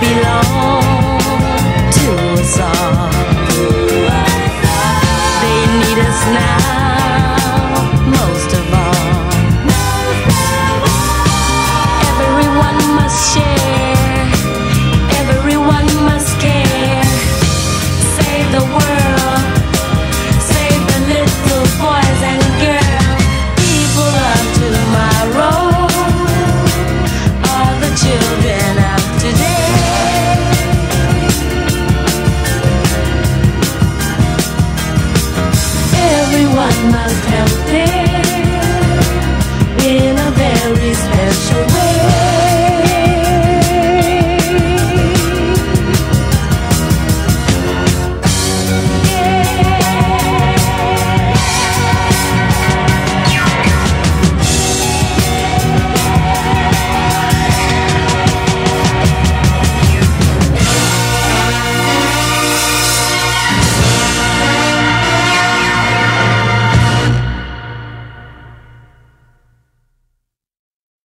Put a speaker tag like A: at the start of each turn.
A: belong to us all. They need us now, most of all. Everyone must share. must help.